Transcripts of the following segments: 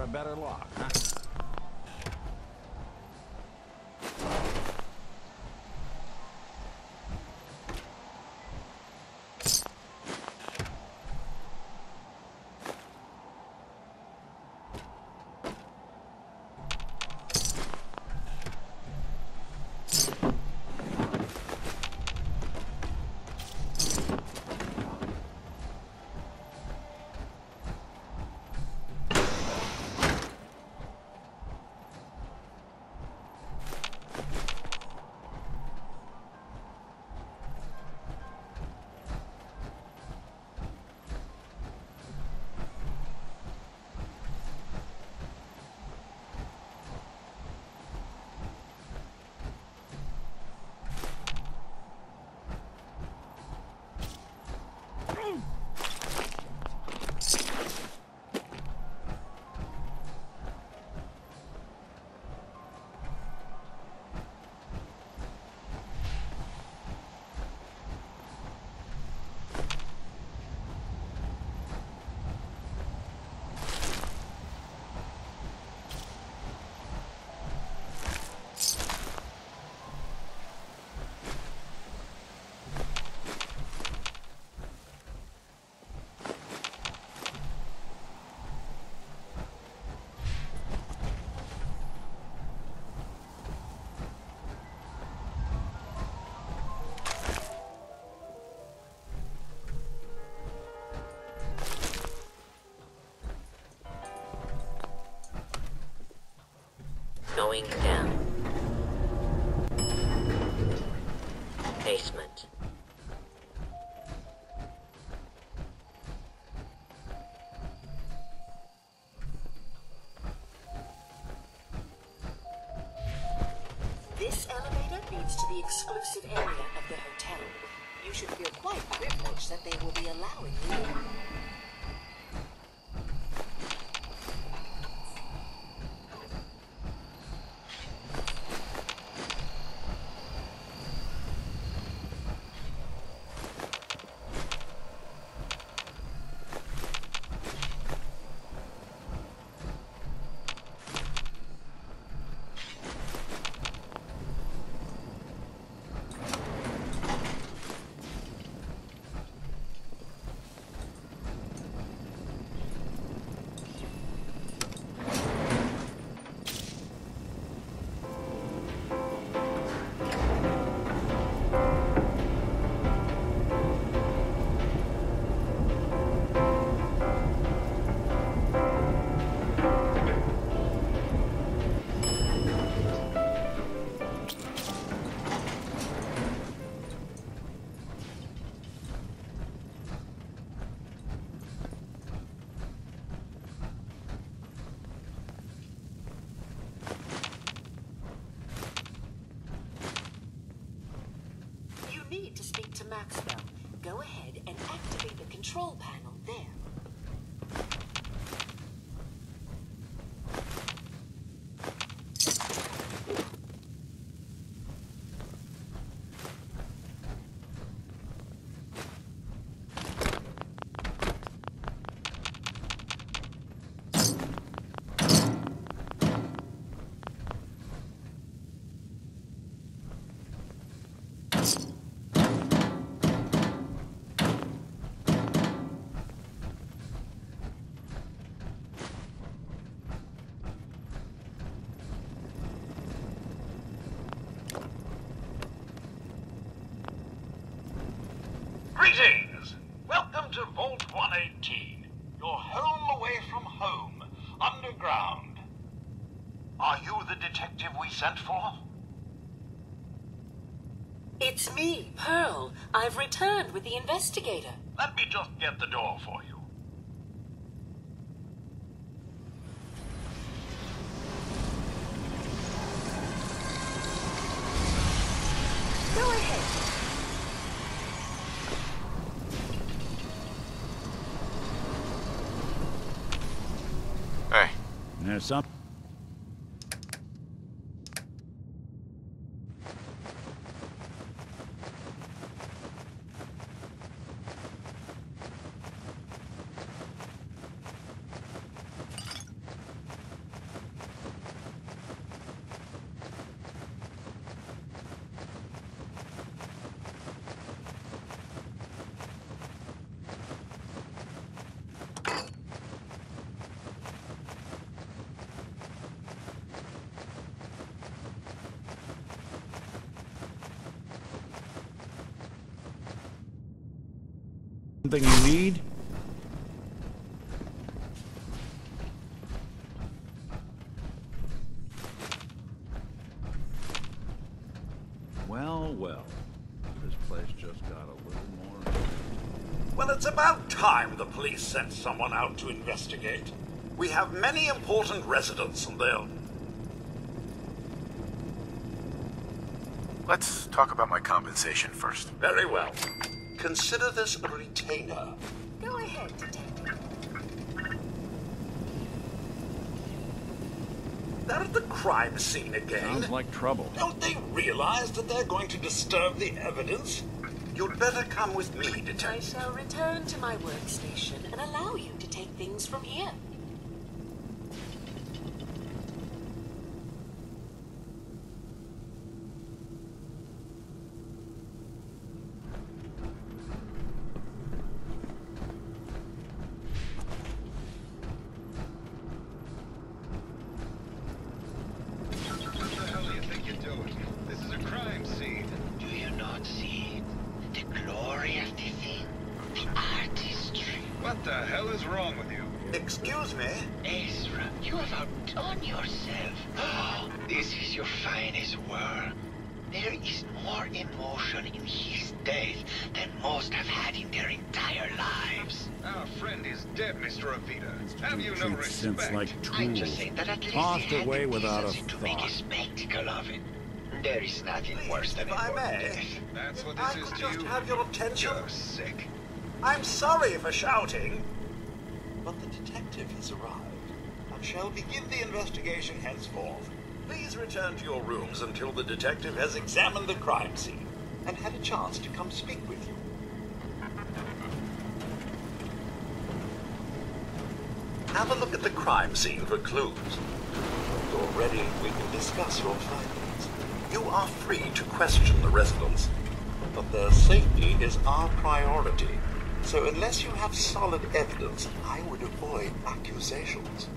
a better lock, huh? Going down. Basement. This elevator leads to the exclusive area of the hotel. You should feel quite privileged that they will be allowing you 18. Your home away from home, underground. Are you the detective we sent for? It's me, Pearl. I've returned with the investigator. Let me just get the door for you. There's some. Something you need? Well, well. This place just got a little more... Well, it's about time the police sent someone out to investigate. We have many important residents and they'll... Let's talk about my compensation first. Very well. Consider this a retainer. Go ahead, Detective. They're at the crime scene again. Sounds like trouble. Don't they realize that they're going to disturb the evidence? You'd better come with me, Detective. I Detective. shall return to my workstation and allow you to take things from here. More emotion in his death than most have had in their entire lives. Our friend is dead, Mr. Avita. Have you no Treat respect? like I'm just tools. saying that at least Tossed they had away the without a decency to make a thought. spectacle of it. There is nothing worse than if a I may. death. That's what I this is could to just you? have your attention. You're sick. I'm sorry for shouting. But the detective has arrived and shall begin the investigation henceforth. Please return to your rooms until the detective has examined the crime scene and had a chance to come speak with you. Have a look at the crime scene for clues. When you're ready, we can discuss your findings. You are free to question the residents, but their safety is our priority. So unless you have solid evidence, I would avoid accusations.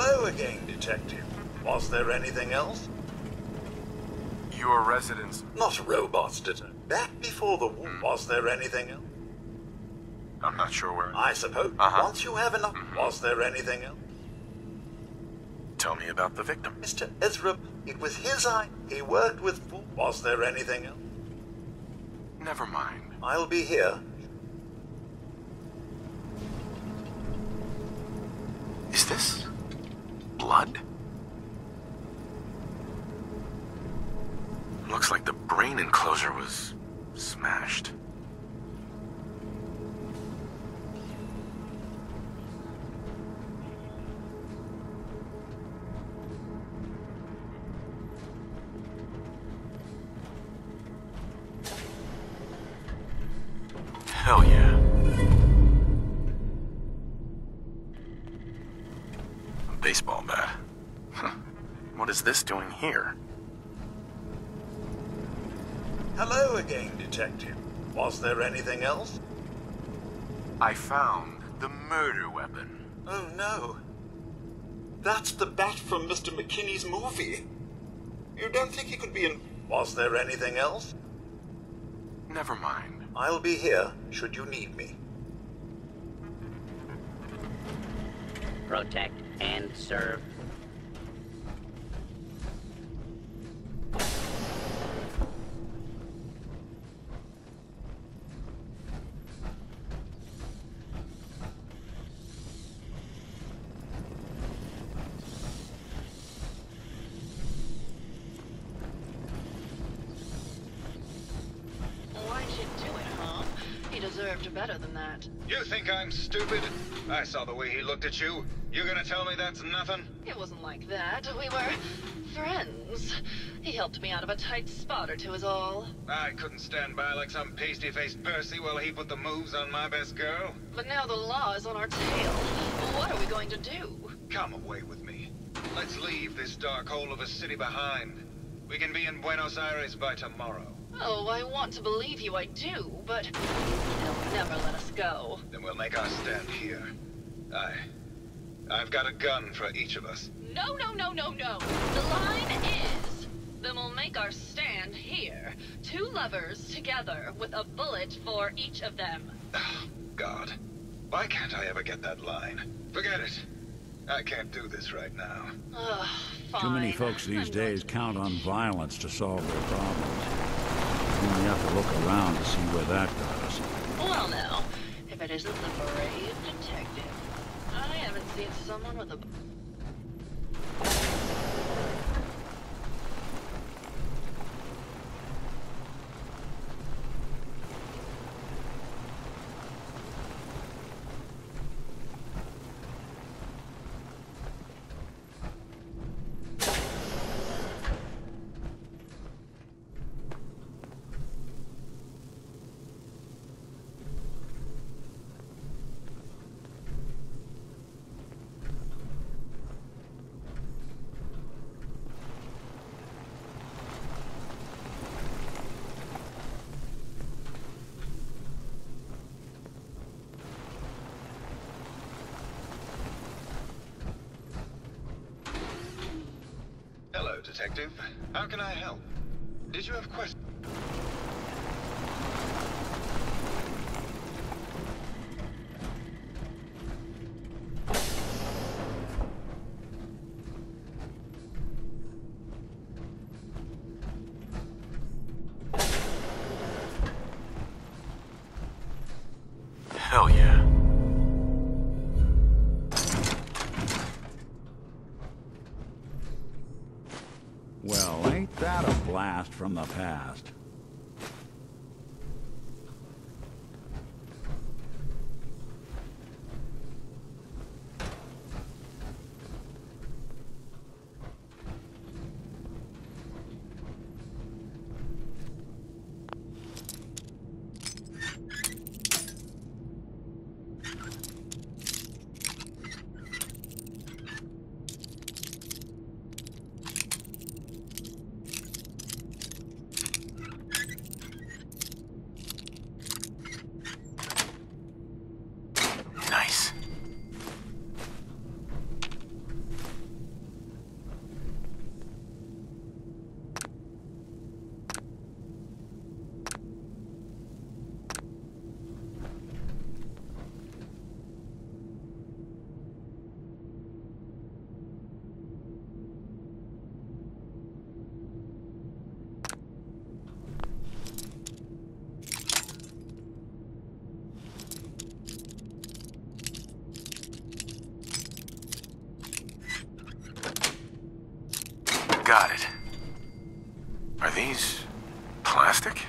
Hello again, Detective. Was there anything else? Your residence. Not robots, Detective. Back before the war, was there anything else? I'm not sure where. I suppose. Uh-huh. Once you have enough, was there anything else? Tell me about the victim. Mr. Ezra, it was his eye. He worked with. Was there anything else? Never mind. I'll be here. Is this blood? Looks like the brain enclosure was smashed. Hell yeah. Is this doing here? Hello again, Detective. Was there anything else? I found the murder weapon. Oh no. That's the bat from Mr. McKinney's movie. You don't think he could be in. Was there anything else? Never mind. I'll be here should you need me. protect, and serve. Better than that. You think I'm stupid? I saw the way he looked at you. You gonna tell me that's nothing? It wasn't like that. We were friends. He helped me out of a tight spot or two is all. I couldn't stand by like some pasty-faced Percy while he put the moves on my best girl. But now the law is on our tail. What are we going to do? Come away with me. Let's leave this dark hole of a city behind. We can be in Buenos Aires by tomorrow. Oh, I want to believe you, I do, but they'll never let us go. Then we'll make our stand here. I... I've got a gun for each of us. No, no, no, no, no. The line is. Then we'll make our stand here. Two lovers together with a bullet for each of them. Oh, God. Why can't I ever get that line? Forget it. I can't do this right now. Ugh, fine. Too many folks these I'm days count on violence to solve their problems. You only have to look around to see where that got us. Well, now, if it isn't the brave detective. I haven't seen someone with a. Detective. How can I help? Did you have questions? From the past? Got it. Are these plastic?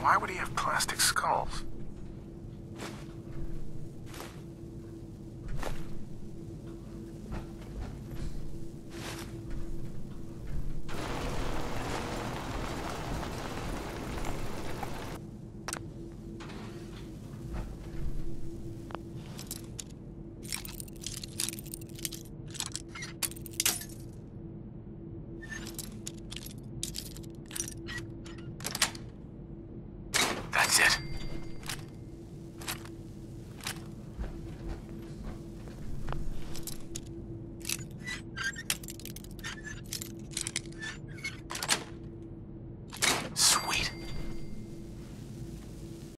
Why would he have plastic skulls?